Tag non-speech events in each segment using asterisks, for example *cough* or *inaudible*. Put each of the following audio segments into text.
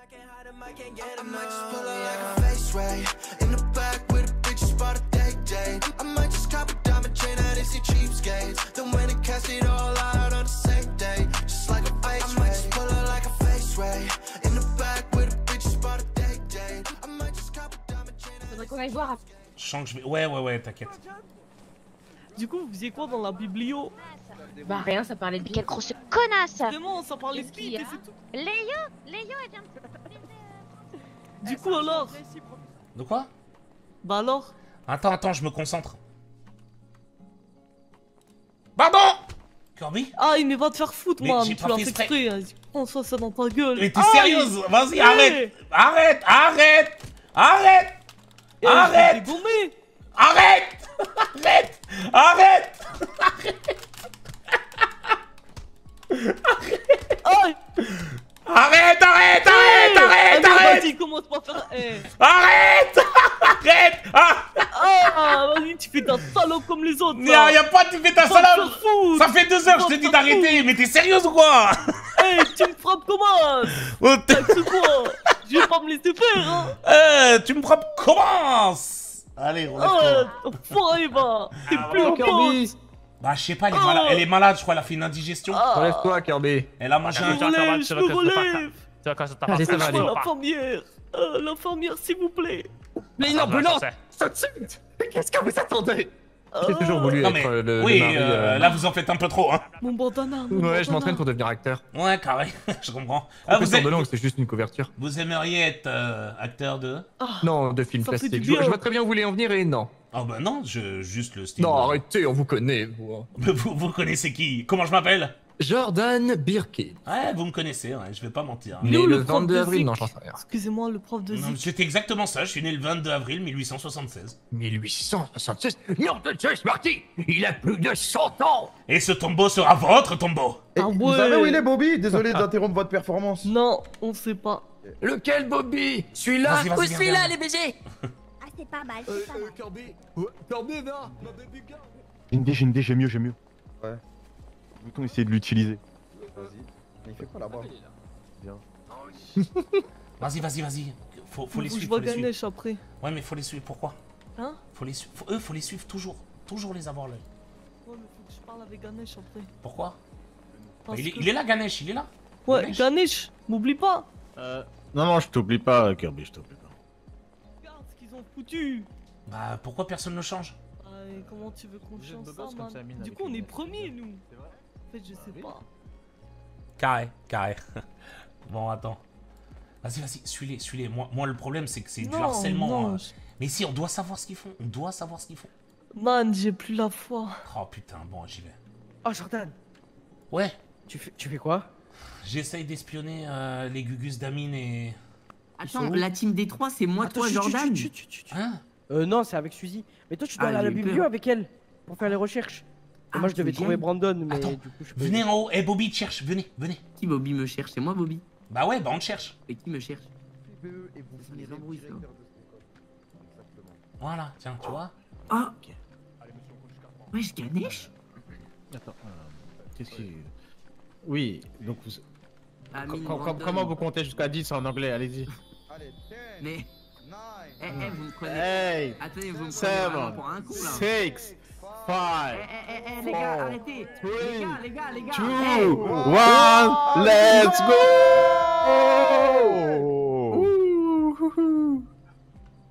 I might just pull her like a face ray In the back with a bitch spot a day day I might just cop a diamond chain out of see cheapskates Then when it cast it all out on the same day Just like a face I might just pull her like a face ray In the back with a bitch spot a day day I might just cop a diamond chain out Faudrait qu'on aille voir. Je sens que je vais. Ouais, ouais, ouais, t'inquiète. Du coup, vous faisiez quoi dans la biblio Bah rien, ça parlait de Quelle bien. grosse connasse Vraiment, ça parlait de et c'est tout. Léo Léo, elle vient de... Du coup, alors De quoi? Bah alors Attends, attends, je me concentre. Pardon! Kirby Ah, mais va te faire foutre, Mais man j'ai Tu l'as fait exprès. hein. Prends ça, ça dans ta gueule. Mais t'es sérieuse? Vas-y, Eh arrête! Arrête! Arrête! Arrête Eh, Arrête. Arrête! Arrête! Arrête! Arrête, arrête, Eh, arrête, arrête, allez, arrête! Vas-y, commence pas à faire... Eh. Arrête! Arrête! Ah vas-y, tu fais ta salope comme les autres Y'a y a pas, tu fais ta salope. Ça fait deux heures, je te faire d'arrêter, mais t'es sérieuse ou quoi? Eh, tu me frappes comment? Oh, T'as quoi? Je vais pas me laisser faire, hein. Euh, Tu me frappes, commence Allez, relève-toi. Oh, enfoiré, va. T'es Ah, plus au Kirby Bah, je sais pas, elle est, Oh. malade, elle est malade, je crois, elle a fait une indigestion. Ah, Relève-toi, Kirby. Elle a mangé Je un... me relève, je me relève. Tu vas quand ça t'a Allez, ça va Je aller. veux l'infirmière. Euh, L'infirmière, s'il vous plaît. Mais une ambulance Tout de suite Mais Qu'est-ce que vous attendez? J'ai Ah, toujours voulu Non être mais, euh, le, oui, le mari, euh, euh, là vous en faites un peu trop, hein. Mon bandana mon Ouais, je m'entraîne pour devenir acteur. Ouais, carré, *laughs* je comprends. Ah, vous, êtes- de langue, c'est juste une couverture. vous aimeriez être euh, acteur de... Ah, Non, de film plastique. Je, je vois très bien où vous voulez en venir et non. Oh bah non, je, juste le style. Non, de- arrêtez, on vous connaît, vous. *laughs* Vous, vous connaissez qui? Comment je m'appelle? Jordan Birkin. Ouais, vous me connaissez, ouais, je vais pas mentir. Il est Né le le prof 22 de avril, non, j'en sais rien. Excusez-moi, le prof de Non, zik. C'est exactement ça, je suis né le 22 avril 1876. 1876 Non de Dieu, Marty Il a plus de 100 ans Et ce tombeau sera votre tombeau Et Ah Vous ouais. savez où il est, Bobby? Désolé d'interrompre votre performance. *laughs* Non, on sait pas. Lequel, Bobby? Celui-là viens, celui-là, les BG *laughs* Ah, c'est pas mal, Euh, c'est pas mal. Kirby Kirby, va J'ai une idée, j'ai une idée, j'ai mieux, j'ai mieux. Ouais. Bouton, essayer de l'utiliser. Vas-y. Mais il fait quoi là-bas *laughs* Vas-y, vas-y, vas-y. Faut, faut les Je suivre, les. Ganesh après. Ouais, mais faut les suivre, pourquoi Hein Faut les suivre, faut- eux, faut les suivre toujours. Toujours les avoir l'œil. Ouais, mais faut que je parle avec Ganesh après. Pourquoi Parce il est, que- il est là, Ganesh, il est là. Ouais, Ganesh. Ganesh, m'oublie pas. Non, non, je t'oublie pas, Kirby, je t'oublie pas. Regarde ce qu'ils ont foutu. Bah, pourquoi personne ne change Ah, comment tu veux qu'on change ça, comme ça, man Du coup, on est mecs. premiers, nous. En fait, je sais pas. Carré, carré. *laughs* bon, attends. Vas-y, vas-y, suis-les, suis-les. Moi, moi, le problème, c'est que c'est du harcèlement. non, hein. je- Mais si, on doit savoir ce qu'ils font. On doit savoir ce qu'ils font. Man, j'ai plus la foi. Oh putain, bon, j'y vais. Oh Jordan, Ouais, tu fais, tu fais quoi? J'essaye d'espionner euh, les gugus d'Amine et. Attends, la team D3, c'est moi, Attends, toi, Jordan. chut, chut. Hein? Euh non, c'est avec Suzy. Mais toi, tu dois Ah, aller à la biblio avec elle pour faire les recherches. Ah, moi, je devais trouver Brandon, mais Attends, du coup, je peux. Venez en haut. Eh, Bobby te cherche. Venez, venez. Qui Bobby me cherche? C'est moi, Bobby. Bah ouais, bah on te cherche. Et qui me cherche? Et vous Ça les embrouille, ça. Exactement. Voilà, tiens, tu vois. Ah Wesh, Ganesh Attends, euh, qu'est-ce qui. Oui, donc vous. Amine, Com- com- Brandon. comment vous comptez jusqu'à 10 en anglais? Allez-y. Allez, 10, Mais, 9, eh, eh, vous me prenez... Hey Attendez, vous me prenez 7, vraiment pour un con, là 6, Eh, 5, eh, eh, eh, les gars, arrêtez. Les gars, les gars, les gars. 2, eh. 1, let's go!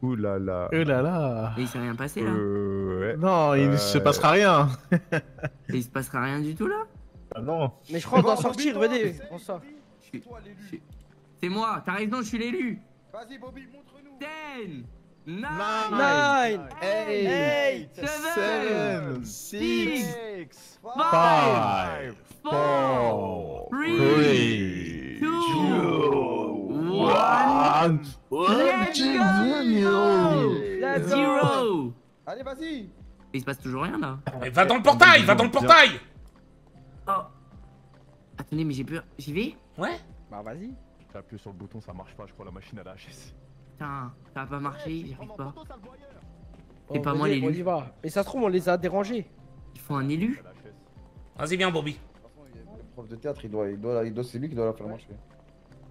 Ouh. Là là. Oh là là. Mais il s'est rien passé, là Euh. Non, il ne Euh, se passera rien. *laughs* Il se passera rien du tout, là Ah non. Mais je crois qu'on Bon, *laughs* sortir, venez, C'est moi, t'as raison, je suis l'élu. Vas-y, Bobby, montre-nous. 10 9 Nine, Eight, eight, seven, six, 6, 5, 4 three, 2 one. Let's go Let's go. Zero. Allez, vas-y. Il se passe toujours rien, là. Mais va dans le portail, va dans le portail. Oh. Attendez, mais j'ai peur. J'y vais? Ouais. Bah, vas-y. T'as appuyé sur le bouton, ça marche pas, je crois, la machine à la HS. Putain, ça va pas marcher, j'y arrive pas. C'est pas moi l'élu. On y va. Mais ça se trouve, on les a dérangés. Il faut un élu. Vas-y, viens, Bobby. De toute façon, il y a le prof de théâtre, il doit, il doit, il doit, c'est lui qui doit la faire marcher.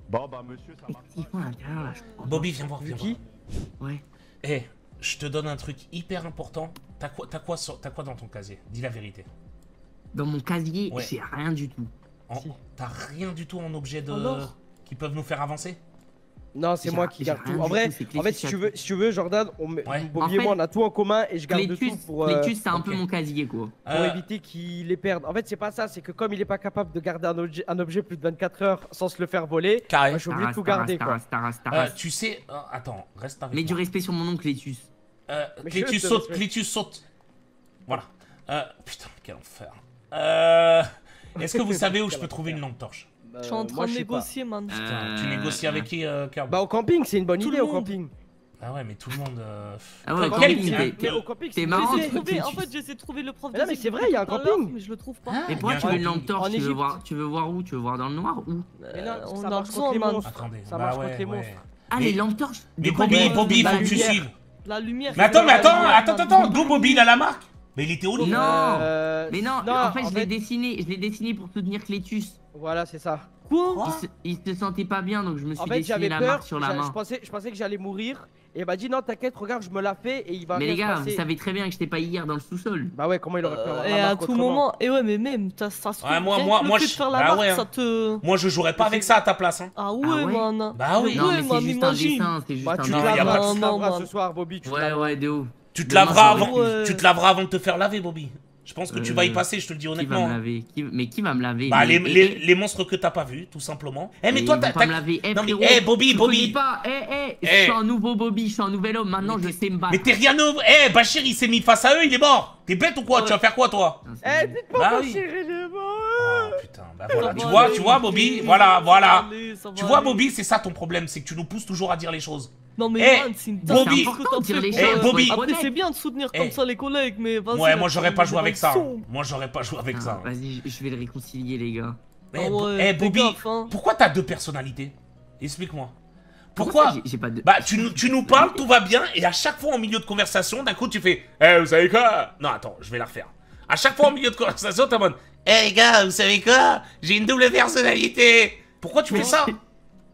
Bon, bah, monsieur, ça marche. Ils font à l'intérieur là, je crois. Bobby, viens voir, viens voir. qui Ouais. Eh, je te donne un truc hyper important. T'as quoi, t'as quoi, quoi dans ton casier? Dis la vérité. Dans mon casier, Ouais. j'ai rien du tout. T'as rien du tout en objet de... Qui peuvent nous faire avancer? Non, c'est moi qui garde tout. En vrai, en fait, si tu veux, si tu veux, Jordan, on met, Ouais. Bobby En et moi, on a tout en commun et je garde Clétus, tout pour, euh, Clétus, c'est un peu mon casier quoi. pour Euh, éviter qu'il les perde. En fait, c'est pas ça, c'est que comme il est pas capable de garder un objet, un objet plus de 24 heures sans se le faire voler, Carré. moi, je suis obligé de tout Taras, garder quoi. Taras, Taras, Euh, tu sais... euh, attends, reste avec Mets du respect sur mon nom, Clétus. Euh, Clétus saute. Clétus saute. Voilà. Euh, putain, quel enfer. Euh, Est-ce que vous *laughs* savez où je peux trouver une lampe torche? Je suis en moi, train de négocier, man. Putain, Tu Euh, négocies avec qui, euh, Bah au camping, c'est une bonne Tout idée le au monde. camping. Ah ouais, mais tout le monde... euh, Ah ouais, camping, camping, t'es marrant, trouver, en fait, j'essaie de trouver le prof Mais non, de mais c'est vrai, il y a un camping. Mais je le trouve pas. Hein Mais pourquoi tu veux une lampe torche tu veux, voir, tu veux voir où? Tu veux voir dans le noir Où Mais non, Euh, ça on marche contre les monstres. Attendez, Ça bah marche contre les monstres. Ah, les lampes torches Mais Bobby, Bobby, la faut que tu lumière. suives. La lumière. Mais attends, mais attends, attends, attends, d'où Bobby il a la marque? Mais il était au. Non Euh, Mais non, non, en fait, en je l'ai fait- dessiné, je l'ai dessiné pour soutenir Clétus. Voilà, c'est ça. Quoi Il se, il se sentait pas bien, donc je me suis En fait, j'avais dessiné la peur. marque sur la j'a- Je main. pensais, je pensais que j'allais mourir. Et il m'a dit non, t'inquiète, regarde, je me la fais et il va Mais les gars, vous savez très bien que j'étais pas hier dans le sous-sol. Bah ouais, comment il aurait pu avoir Et la à tout autrement moment, et ouais, mais même, ça se trouve, Ouais, moi- moi- moi, je- faire la bah marque, ouais, hein. ça te... Moi, je jouerais pas avec ça à ta place. Hein. Ah ouais, Ah ouais man. Bah oui. Non, mais man, c'est juste un dessin, c'est juste Bah, un dessin. tu te ce soir, Bobby. Tu Ouais, ouais, de ouf. Tu te Demain, laveras avant, tu te laveras avant de te faire laver, Bobby. Je pense que tu vas y Euh, passer, je te le dis Qui va honnêtement. me laver Qui- Mais qui va me laver Bah, les, Mais- les, les monstres que t'as pas vus, tout simplement. Eh, mais toi, t'as. pas me laver. Eh, Non, mais, frérot, eh, Bobby, tu Bobby. pas. Eh, eh, je suis un nouveau Bobby, je suis un nouvel homme. Maintenant, je sais me battre. Mais t'es rien au. Eh, Bachir, il s'est mis face à eux, il est mort. T'es bête ou quoi? Tu vas faire quoi, toi? Eh, dites pas Bah chéri, il est mort. Oh putain, bah voilà. Tu vois, aller, tu vois. Bobby Voilà, voilà. Tu vois. Bobby, c'est ça ton problème, c'est que tu nous pousses toujours à dire les choses. Non mais Eh, man, c'est une Bobby. important t'as de dire les Eh, Bobby. Après c'est bien de soutenir Eh. comme ça les collègues, mais vas-y. Ouais, moi j'aurais pas joué avec ça. son. Moi j'aurais pas joué avec Ah, ça. Vas-y, je vais le réconcilier, les gars. Eh, Ah ouais, eh, Bobby, gaffe, hein. pourquoi t'as deux personnalités? Explique-moi. Pourquoi ça, pas de. Bah, tu, nous- tu nous *laughs* parles, tout va bien, et à chaque fois en milieu de conversation, d'un coup tu fais Eh, vous savez quoi? Non, attends, je vais la refaire. À chaque fois en milieu de conversation, en mode Eh, les gars, vous savez quoi? J'ai une double personnalité. Pourquoi tu fais ça?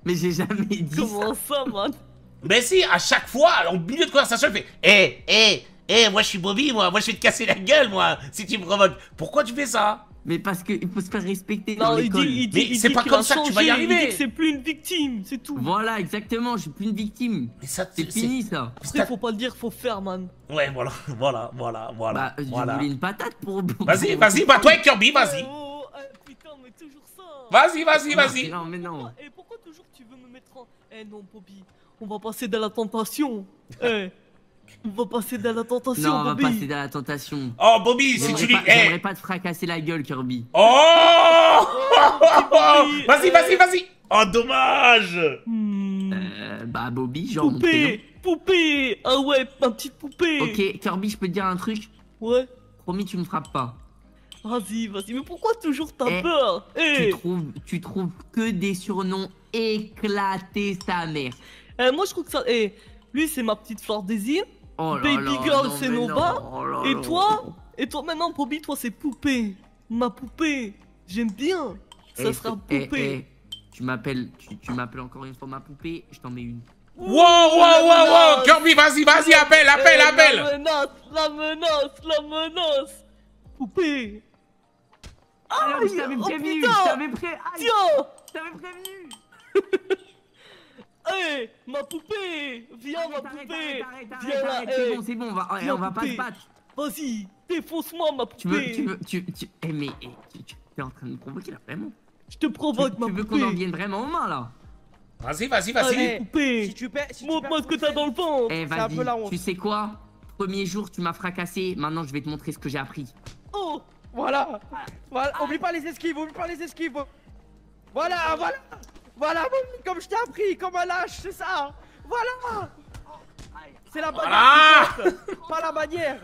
Mais j'ai jamais dit ça. Comment ça, man? Ben si, à chaque fois, en milieu de conversation, il fait Eh, eh, eh, moi je suis Bobby, moi, moi je vais te casser la gueule, moi, si tu me provoques. Pourquoi tu fais ça? Mais parce qu'il faut se faire respecter dans Non, il dit, l'école. il dit, Mais il c'est dit pas comme ça que tu vas y arriver. dit que c'est plus une victime, c'est tout. Voilà, exactement, je suis plus une victime. Mais ça, C'est fini ça. Après, faut pas le dire, faut faire, man. Ouais, voilà, *laughs* voilà, voilà, voilà. Bah, je voilà. voulais une patate pour. Vas-y, vas-y, bah toi et Kirby, vas-y. Oh, eh, putain, mais toujours ça. Vas-y, vas-y, vas-y. Non, mais non. Et pourquoi toujours tu veux me mettre en. Eh non, Bobby, on va passer dans la tentation. *laughs* Eh, on va passer dans la tentation, Non, on va passer dans la tentation. Oh, Bobby, si tu lui. pas, j'aimerais pas te fracasser la gueule, Kirby. Oh *laughs* Bobby, Vas-y, vas-y, vas-y Oh, dommage Hmm. Euh, bah, Bobby, genre Poupée, poupée. Ah ouais, ma petite poupée. Ok, Kirby, je peux te dire un truc? Ouais. Promis, tu me frappes pas. Vas-y, vas-y, mais pourquoi toujours t'as Eh, peur? Tu Eh, trouves, tu trouves que des surnoms éclatés, sa mère. Eh, moi je trouve que ça. Eh, lui c'est ma petite fleur îles. Oh là Baby là, girl, c'est Nova. oh Et là. toi Et toi maintenant, Bobby, toi c'est poupée. Ma poupée. J'aime bien. Ça Eh, sera eh, poupée. eh, Tu m'appelles, tu, tu m'appelles encore une fois ma poupée, je t'en mets une. Wow, wow, wow, wow Kirby, vas-y, vas-y, appelle, appelle, Eh, appelle La menace, la menace, la menace. Poupée. Ah, je t'avais oh, prévenu, putain. je t'avais pré... Aïe, Tiens je t'avais prévenu. *laughs* Eh, ma poupée Viens, ma poupée Viens là, arrête, eh. c'est bon, c'est bon, on va, Viens, on va pas poupée. se battre. Vas-y, défonce-moi, ma Tu veux, poupée tu veux, tu, tu, eh, mais, eh, tu, tu es en train de me provoquer là, vraiment. Je te Tu, provoque, ma tu veux poupée qu'on en vienne vraiment aux mains là? Vas-y, vas-y, Allez, vas-y poupée Si tu Montre-moi ce que t'as dans le ventre Eh, C'est vas-y, tu sais quoi? Premier jour, tu m'as fracassé, maintenant je vais te montrer ce que j'ai appris. Oh Voilà. Voilà. Oublie pas les esquives, oublie pas les esquives. Voilà, voilà. Voilà, comme je t'ai appris, comme un lâche, c'est ça. Voilà. C'est la Voilà. manière qui compte, pas la manière.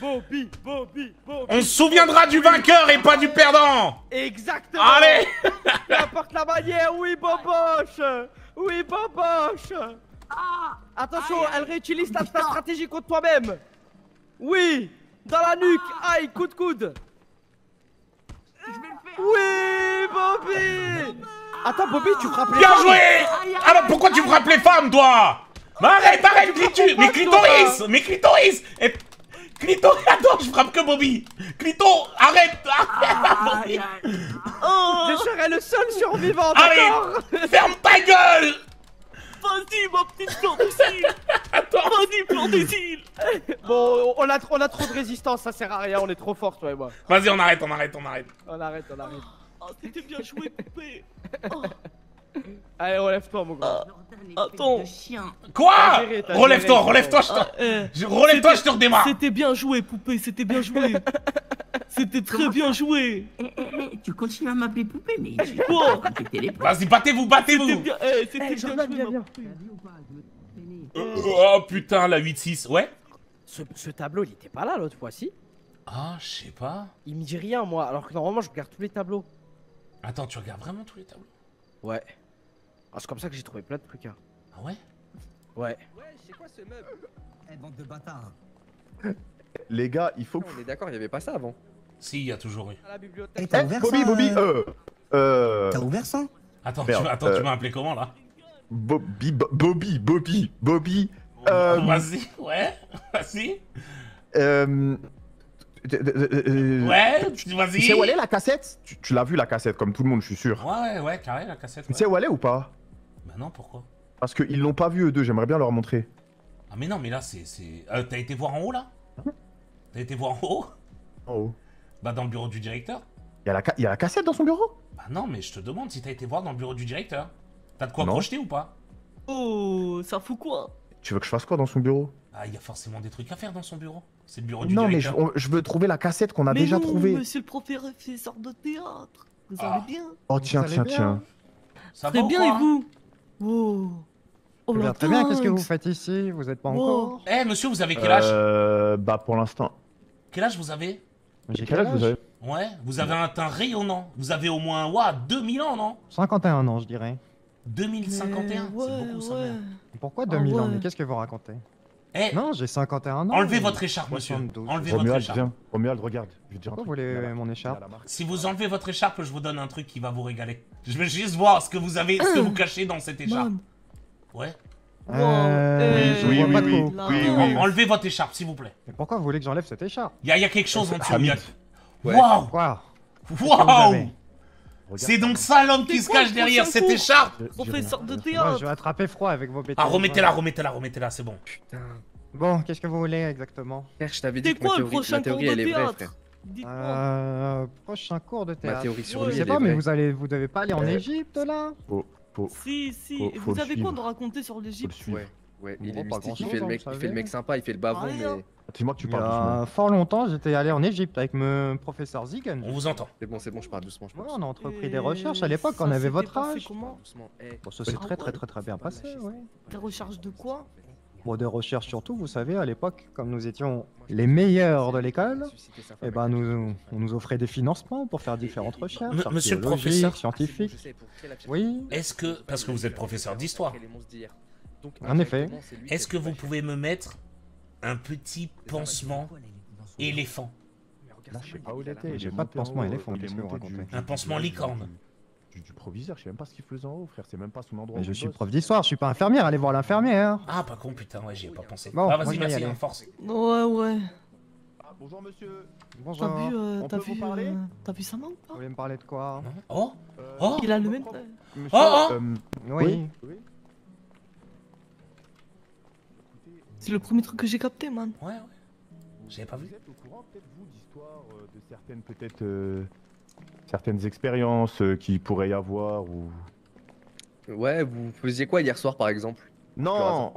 Bobby, Bobby, Bobby. On se souviendra du vainqueur et pas du perdant Exactement. Allez Peu *laughs* importe la manière, oui, Boboche. Oui, Boboche. Attention, elle réutilise ta, ta stratégie contre toi-même. Oui, dans la nuque. Aïe, coup de coude. Oui, Bobby Attends, Bobby, tu frappes les Bien femmes. joué Alors pourquoi tu frappes les femmes, toi Mais arrête, arrête, clitu Mais clitoris Mais clitoris Et... Clito, *laughs* attends, je frappe que Bobby. Clito, arrête Arrête Je serai le seul survivant, Allez d'accord Ferme ta gueule. Vas-y, ma petite cils Attends. Vas-y, cils Bon, on a, on a trop de résistance, ça sert à rien, on est trop fort, toi et moi. Vas-y, on arrête, on arrête, on arrête. On arrête, on arrête. Ah, c'était bien joué, poupée *laughs* Allez, relève-toi, mon gars. Attends. Quoi Relève-toi, relève-toi, je te... Eh, je- Relève-toi, je te redémarre. C'était bien joué, poupée, c'était bien joué. *laughs* C'était très bien joué. Eh, eh, eh, tu continues à m'appeler poupée, mais Bon. Vas-y, battez-vous, C'était battez-vous bien, eh, c'était Eh, bien joué, poupée. Oh putain, la 8-6, ouais. Ce, ce tableau, il était pas là l'autre fois, si. Ah, je sais pas. Il me dit rien, moi, alors que normalement, je regarde tous les tableaux. Attends, tu regardes vraiment tous les tableaux? Ouais. Ah, c'est comme ça que j'ai trouvé plein de trucs, hein. Ah ouais? Ouais. Ouais, c'est quoi ce meuble? Eh, bande de bâtards. *laughs* Les gars, il faut que. On est d'accord, il y avait pas ça avant. Si, il y a toujours eu. À la Eh, bibliothèque. Eh, ouvert Bobby, ça Bobby, euh, euh. Euh. T'as ouvert ça? Attends, Merde, tu, attends euh. tu m'as appelé comment là? Bobby, Bo- Bobby, Bobby, Bobby. Euh, Vas-y, ouais, *laughs* vas-y. Euh. Euh, euh, Ouais, tu- vas-y. Tu sais où elle est la cassette? Tu, tu l'as vu la cassette, comme tout le monde, je suis sûr. Ouais, ouais, ouais, carré la cassette. Tu sais où elle est ou pas? Bah non, pourquoi? Parce qu'ils l'ont pas vu eux deux, j'aimerais bien leur montrer. Ah mais non, mais là c'est... c'est- Euh, T'as été voir en haut là? T'as été voir en haut? En haut. Bah dans le bureau du directeur. Il y, a la ca- y a la cassette dans son bureau? Bah non, mais je te demande si t'as été voir dans le bureau du directeur. T'as de quoi Non. projeter ou pas? Oh, ça fout quoi? Tu veux que je fasse quoi dans son bureau? Ah, il y a forcément des trucs à faire dans son bureau. C'est le bureau du Non, mais je, directeur. on- je veux trouver la cassette qu'on a Mais déjà non, trouvée. monsieur le professeur de théâtre Vous Ah. allez bien Oh, tiens, tiens, bien tiens. Ça Très bien, quoi et vous Oh Oh Très bien, la très bien, qu'est-ce que vous faites ici Vous êtes pas en Oh. cours Eh monsieur, vous avez quel âge Euh. Bah, pour l'instant. Quel âge vous avez J'ai Quel âge vous avez Ouais, vous avez un teint rayonnant. Vous avez au moins, ouah, 2000 ans, non 51 ans, je dirais. 2051 Mais C'est ouais, beaucoup ça, ouais. merde. Pourquoi Ah 2000 ans ouais. Mais qu'est-ce que vous racontez Eh, Non, j'ai 51 ans. enlevez mais votre écharpe, monsieur. 72. Enlevez votre écharpe. viens. Romuald, regarde. Je vais te dire un vous voulez mon écharpe. Si vous enlevez votre écharpe, je vous donne un truc qui va vous régaler. Je veux juste voir ce que vous avez, ce que vous cachez dans cette écharpe. Ouais. Euh, je oui, oui, oui. Oui. Enlevez votre écharpe, s'il vous plaît. Mais pourquoi vous voulez que j'enlève cette écharpe? Il y, a- il y a quelque chose en dessous. Waouh Waouh C'est donc ça l'homme qui se cache derrière cette écharpe j'ai- j'ai Professeur rien. de théâtre je vais attraper froid avec vos bêtises. Ah, remettez-la, remettez-la, remettez-la, c'est bon. Putain. Bon, qu'est-ce que vous voulez exactement Frère, je t'avais dit C'est que ma quoi le théorie, prochain ma théorie cours elle de est vraie, théâtre frère. Dites-moi. Euh, prochain cours de Ma théâtre. théorie sur Ouais, lui, Je sais pas, mais vous allez, vous devez pas aller en Euh, Égypte là Faut, faut, Si, si. Faut- Et faut vous avez quoi de raconter sur l'Égypte. Ouais, ouais, Bon, il est pas mystique, il grand-chose, fait le hein, mec, il fait le mec sympa, il fait le bavon, mais Dis-moi que tu Il y parles a doucement. fort longtemps, j'étais allé en Égypte avec mon professeur Zigen. On vous entend. c'est bon, c'est bon, je parle doucement, je Ouais, pense. on a entrepris Et des recherches à l'époque, on avait votre âge. Comment eh. Bon, ça s'est Ah très très très très bien passé, ouais. Des recherches de quoi Bon, des recherches surtout, vous savez, à l'époque, comme nous étions les meilleurs de l'école, eh ben nous, on nous offrait des financements pour faire différentes recherches. M- monsieur le professeur scientifiques. Oui. Est-ce que, parce que vous êtes professeur d'histoire, En effet. est-ce que vous pouvez me mettre un petit pansement éléphant Là, je sais pas où il était. J'ai pas de pansement éléphant, est qu'est-ce que vous racontez Un pansement licorne. Du, du proviseur, je sais même pas ce qu'il faisait en haut, frère. C'est même pas son endroit. Mais je suis prof d'histoire, je suis pas infirmière, allez voir l'infirmière. Ah, pas con, putain, ouais, j'y ai pas pensé. Bon, ah, vas-y, merci, hein, force. Ouais, ouais. Ah, bonjour monsieur. Bonjour. T'as vu, euh, On t'as vu, parler? euh, t'as vu sa main ou Vous pas voulez me parler de quoi? Oh Euh, Oh Il a le même. Monsieur, Oh, oh euh, Oui. oui. C'est le premier truc que j'ai capté, man. Ouais, ouais. J'avais pas vu. Vous êtes au courant, peut-être vous, d'histoires euh, de certaines, peut-être, euh, certaines expériences euh, qui pourrait y avoir ou. Ouais, vous faisiez quoi hier soir par exemple? Non.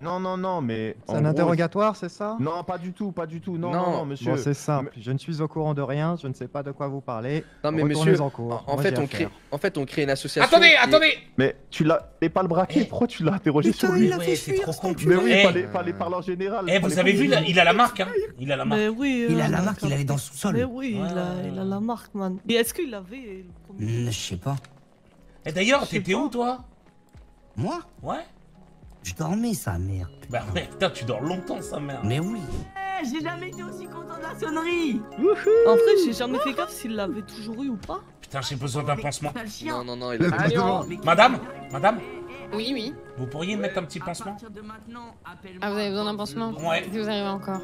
Non, non, non, mais. C'est un gros, interrogatoire, c'est ça? Non, pas du tout, pas du tout. Non, Non. non, non, monsieur. Bon, c'est simple, je ne suis au courant de rien, je ne sais pas de quoi vous parlez. Non mais Retournez monsieur, en en, cours. en Moi, fait on crée, en fait on crée une association. Attendez, et- attendez Mais tu l'as. T'es pas le braqué, Eh. pourquoi tu l'as interrogé sur Mais lui ouais, c'est trop con. Mais oui, Eh, fallait, fallait parler en général. eh, vous fallait avez pas- vu, il a la marque, hein Il a la marque. Mais oui. Il euh, a la marque, il est dans le sous-sol. Mais oui, il, a, il a la marque, man. Et est-ce qu'il avait le premier Hmm, Je sais pas. Et d'ailleurs, t'étais pas. où, toi? Moi? Ouais Je dormais, sa mère. Bah ouais, putain, tu dors longtemps, sa mère. Mais oui. Eh, j'ai jamais été aussi content de la sonnerie En vrai, j'ai jamais fait gaffe s'il l'avait toujours eu ou pas. Putain, j'ai besoin d'un pansement. Non, non, non, il a Allez, on- Madame Madame Oui, oui. Vous pourriez me mettre un petit pansement Ah, vous avez besoin d'un pansement Ouais. Que vous arrivez encore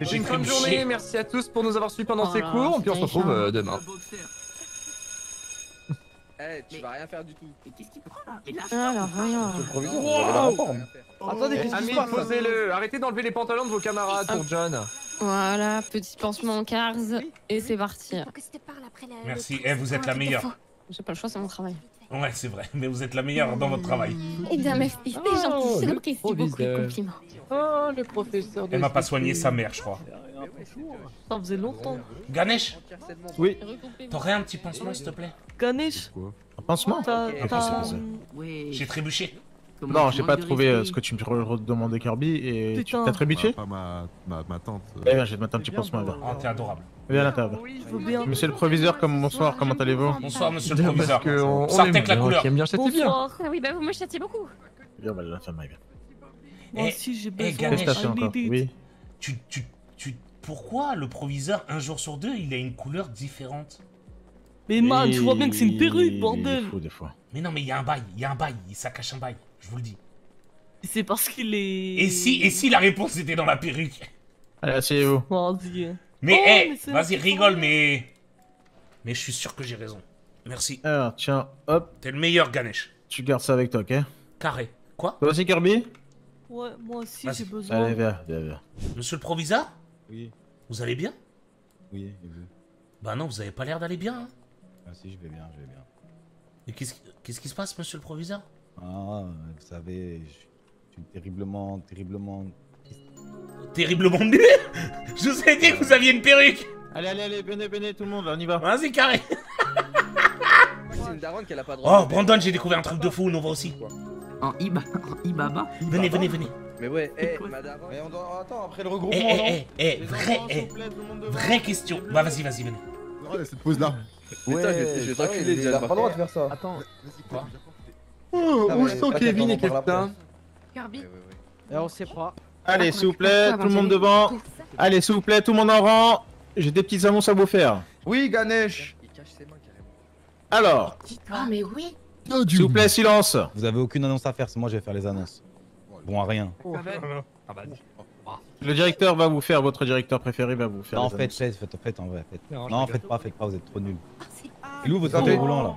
J'ai Une bonne journée, merci à tous pour nous avoir suivis pendant Oh ces cours, puis on se retrouve euh, demain. Le. Eh, tu vas rien faire du tout. Mais qu'est-ce qu'il prend là Et là, Alors, voyons. Le proviseur, Wow. vous avez la. Attendez, qu'est-ce qui se passe posez-le. Arrêtez d'enlever les pantalons de vos camarades pour John. Voilà, petit pansement en cars, et c'est parti. que c'était par après la. Merci. Eh, vous êtes la meilleure. J'ai pas le choix, c'est mon travail. Ouais, c'est vrai, mais vous êtes la meilleure dans votre travail. Eh bien, merci, c'est gentil, c'est apprécié beaucoup le proviseur. compliment. Oh, le professeur de. Elle m'a pas soigné sa mère, je crois. Ça faisait longtemps. Ganesh, Oui. t'aurais un petit pansement, s'il te plaît Ganesh, Un pansement. Un. J'ai trébuché. Non, j'ai pas de trouvé euh, ce que tu me redemandais Kirby et tu t'as trébuché Pas ma, ma, ma tante. Eh bien, je vais te mettre un petit pansement là. Oh, t'es adorable. Viens à la table. Je bien. Monsieur le proviseur, comme bonsoir, comment allez-vous Bonsoir, monsieur le proviseur. Parce qu'on on Sortez aime avec la couleur. qui aime bien châtier bien. Bonsoir. Ah oui, bah vous me châtiez beaucoup. Bien, bah, la femme, bien. Moi Eh, aussi, j'ai eh, besoin. It. Oui. Tu, tu... Pourquoi le proviseur, un jour sur deux, il a une couleur différente Mais man, tu vois bien que c'est une perruque, Il bordel. est des fois. Mais non, mais il y a un bail, il y a un bail, ça cache un bail, je vous le dis. C'est parce qu'il est. Et si, et si la réponse était dans la perruque Allez, asseyez-vous. Vas-y. Mais, Oh, eh, mais c'est vas-y, un rigole, mais... Mais je suis sûr que j'ai raison. Merci. Alors, tiens, hop, T'es le meilleur, Ganesh. tu gardes ça avec toi, ok? Carré. Quoi? Toi aussi, Kirby? Ouais, moi aussi, Vas-y. j'ai besoin. Allez, viens, viens, viens. Monsieur le proviseur? Oui, Vous allez bien? Oui, et vous? Bah non, vous avez pas l'air d'aller bien. Hein. Ah si, je vais bien, je vais bien. Et qu'est-ce qui- se passe, monsieur le proviseur? Ah, vous savez, je suis terriblement, terriblement... Terriblement nul *laughs* Je vous ai dit que vous aviez une perruque Allez, allez, allez, venez, venez, tout le monde, on y va. Vas-y, carré *laughs* C'est une daronne qu'elle a pas le droit Oh, Brandon, j'ai découvert un truc de fou, on va aussi. En Iba, en Ibaba? Venez, venez, venez. Mais ouais, eh, quoi ma daronne. Mais on doit. Attends, après le Eh, regroupement, eh, non eh, eh, vraie, eh, vraie question. Bah, vas-y, vas-y, venez. Oh, cette pause-là Putain, je vais- je vais t'enculer il déjà. a pas le droit de faire ça. Attends. Oh, Ah, Kevin et Captain Kirby. Et on sait pas. Allez, s'il vous plaît, tout le monde devant. allez Allez, s'il vous plaît, tout le monde en rang. J'ai des petites annonces à vous faire. Oui, Ganesh. Il cache ses mains carrément. Alors, Ah, mais oui. s'il vous plaît, silence. Vous avez aucune annonce à faire, c'est moi je vais faire les annonces. Bon à rien. Le directeur va vous faire, votre directeur préféré va vous faire. Non, faites, faites, faites, faites en vrai, faites. Non, faites pas, faites pas, vous êtes trop nuls. Il est où votre Vous avez- fauteuil roulant là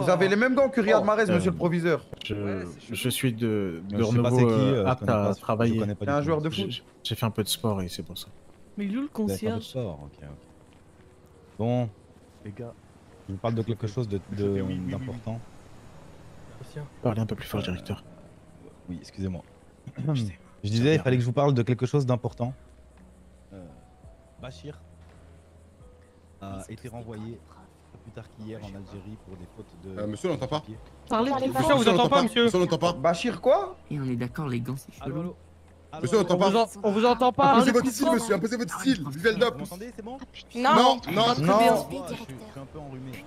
Vous avez les mêmes dents que Riyad Oh, Mahrez, euh, monsieur le proviseur. Je, je suis de, de renouveau c'est qui, euh, euh, apte pas, à travailler. T'es un joueur de J'ai foot. j'ai fait un peu de sport et c'est pour ça. Mais il est où le Vous avez fait un peu de concierge. Bon, Les gars, je vous parle de quelque chose de- de- d'important. parlez un peu plus fort, directeur. Oui, excusez-moi. Je disais, il fallait que je vous parle de quelque chose d'important. Euh, Bachir a été renvoyé pas plus tard qu'hier en Algérie pour des fautes de. Euh, monsieur, on n'entend pas. Parlez Parlez pas. Monsieur, on vous entend pas, monsieur. Monsieur, on n'entend pas. Bachir, quoi? Et on est d'accord, les gants, c'est chelou. Monsieur, on n'entend on vous, pas. en- on vous entend pas. Imposez votre style, monsieur, imposez votre style. Vivez le dop. Vous m'entendez, c'est bon Non, non. Non. Je suis- directeur. je suis un peu enrhumé.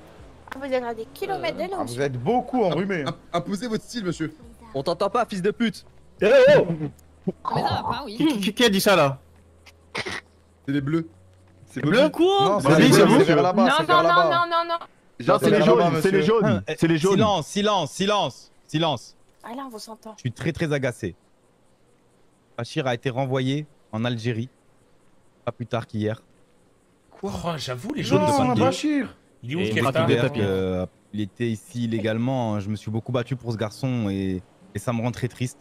Vous êtes à des kilomètres de Ah, là. vous êtes beaucoup enrhumé. Im- Imposez votre style, monsieur. On t'entend pas, fils de pute Eh oh Ah, Mais ça va pas, oui. qui, qui- qui a dit ça là C'est les bleus. C'est bleu Quoi Non, c'est les c'est là-bas, Non, non, non, non, non, non. Non, c'est les jaunes, c'est les jaunes. C'est les jaunes. Silence, silence, silence, silence. Ah là, on vous entend. Je suis très très agacé. Bachir a été renvoyé en Algérie, pas plus tard qu'hier. Oh, j'avoue, les Jaune jaunes de sont Non, papier. Bachir. Il est où que, euh, il était ici illégalement. Je me suis beaucoup battu pour ce garçon et, et ça me rend très triste.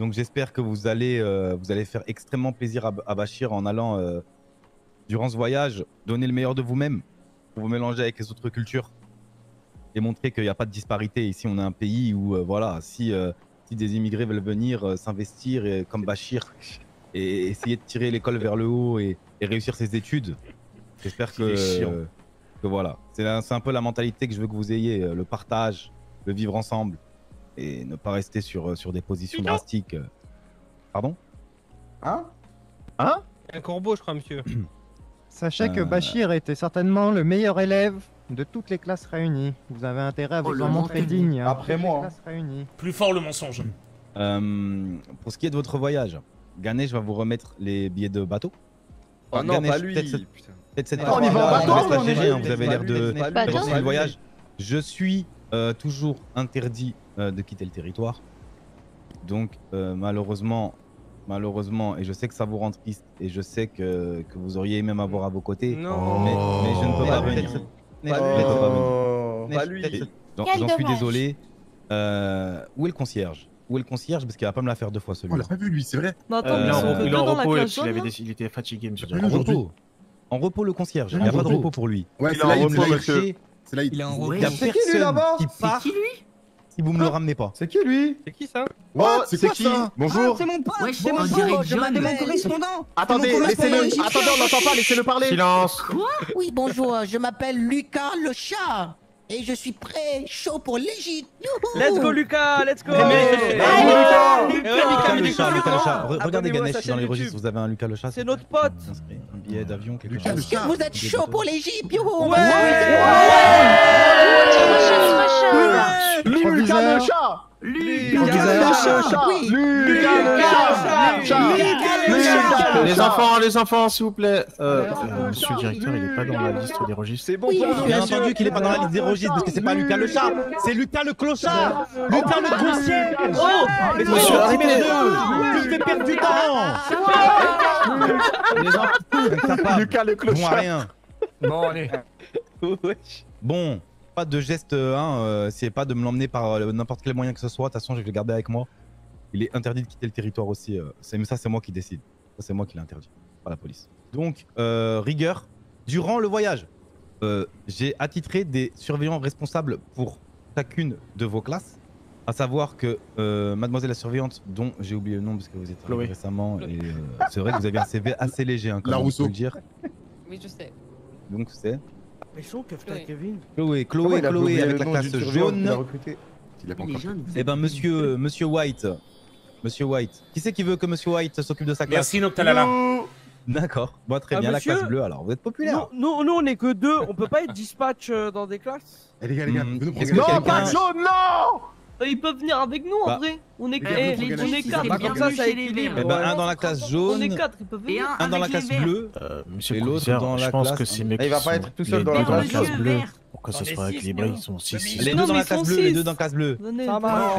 Donc j'espère que vous allez, euh, vous allez faire extrêmement plaisir à, à Bachir en allant, euh, durant ce voyage, donner le meilleur de vous-même pour vous mélanger avec les autres cultures et montrer qu'il n'y a pas de disparité. Ici, on est un pays où, euh, voilà, si, si des immigrés veulent venir s'investir comme Bachir et essayer de tirer l'école vers le haut et, et réussir ses études, j'espère que, que voilà. C'est un, peu la mentalité que je veux que vous ayez, le partage, le vivre ensemble et ne pas rester sur, euh, sur des positions drastiques. Pardon? Hein? Un corbeau, je crois, monsieur. *clears throat* Sachez que Euh. Bachir était certainement le meilleur élève de toutes les classes réunies. Vous avez intérêt à vous Oh, le en montrer digne. hein. Après Toutes moi, les hein. classes réunies. Plus fort le mensonge. Euh, Pour ce qui est de votre voyage, Ganesh va vous remettre les billets de bateau. Oh non, Ganesh, pas lui. peut-être cette- putain. peut-être cette Ah, on y va en bateau, on hein, Vous avez l'air de le voyage. Je suis euh, toujours interdit de quitter le territoire. Donc, euh, malheureusement, malheureusement, et je sais que ça vous rend triste, et je sais que, que vous auriez aimé m'avoir à vos côtés, Non. mais, mais je ne peux pas Pas lui. venir. Mais Pas je lui. ne peux pas venir. Oh, Mais pas je- lui. peut-être- J'en suis dommage. désolé. Euh, où est le concierge? Où est le concierge? Parce qu'il va pas me la faire deux fois celui-là. On l'a pas vu lui, c'est vrai. Mais attends, Euh, il en il en repos, il jaune, avait là des- Il était fatigué, monsieur. En repos. En repos le concierge. Il n'y a pas de repos pour lui. Ouais, Il c'est est en repos, c'est monsieur. C'est. Il est en Ouais. repos. Il y a C'est qui, lui, personne là-bas qui part. Si vous me le ramenez pas. C'est qui lui? C'est qui ça? Oh, c'est quoi qui ça? Bonjour. c'est mon pote. Ouais, c'est mon Mais- correspondant. Attendez, C'est mon laissez-le. correspondant Attendez, on n'entend pas, laissez-le parler. Silence. Oui, bonjour, je m'appelle Lucas le chat. Et je suis prêt, chaud pour l'Égypte. Youhou. Let's go, Lucas, let's go. Lucas, Lucas, le chat, Lucas le chat. Re- Regardez Ganesh dans les registres, vous avez un Lucas le chat. C'est notre pote. Un billet d'avion, quelque Lucas chose. le Est-ce que vous êtes chaud pour va Ouais. Lucas le chat Lucas le chat Oui. Lucas le chat Lucas le Les chat. enfants, les enfants, s'il vous plaît. Euh, euh, monsieur le directeur, il est pas dans la liste des registres. C'est bon Bien entendu qu'il est pas dans la liste des registres parce que c'est pas Lucas le chat, c'est Lucas le clochard. Lucas le concierge Oh, Monsieur, arrêtez. Je fais perdre du temps. Lucas le clochard. rien. Bon, allez. Bon, pas de geste, hein, euh, c'est pas de me l'emmener par euh, n'importe quel moyen que ce soit. De toute façon, je vais le garder avec moi. Il est interdit de quitter le territoire aussi. euh, c'est- mais ça, c'est moi qui décide. Ça, c'est moi qui l'interdit, pas la police. Donc, euh, rigueur. Durant le voyage, euh, j'ai attitré des surveillants responsables pour chacune de vos classes. À savoir que euh, mademoiselle la surveillante, dont j'ai oublié le nom parce que vous êtes arrivée Chloé. récemment, et euh, c'est vrai que vous avez un CV assez léger, hein, comme La Rousseau. le dire. Oui, je sais. Donc c'est Mais son que. Kevin. Chloé, Chloé, Chloé avec la classe jaune. Il a pas encore. Eh ben monsieur, monsieur White, monsieur White. Qui c'est qui veut que monsieur White s'occupe de sa classe Merci Noctalala. D'accord. Bon, très Ah, bien, monsieur la classe bleue alors. Vous êtes populaire. Nous, nous, nous, on est que deux, on peut pas être dispatch euh, dans des classes Eh les gars, les gars, Hmm, Non, pas de jaune, non Euh, Ils peuvent venir avec nous Bah. en vrai. On est, eh, on est quatre. Bah, comme ça, ça chez les équilibre. Eh ben, un dans la classe On est jaune, quatre, ils peuvent Et venir. un un dans la classe bleue. Euh, monsieur Et le l'autre dans la je pense classe- que ces mecs Il va pas sont- être tout seul les dans la deux classe. classe bleue. Pour que ce soit six, équilibré, non. ils sont 6 Mais Les Non, deux dans mais la ils classe sont bleue, les six. deux dans la classe bleue. Venez, Ça va.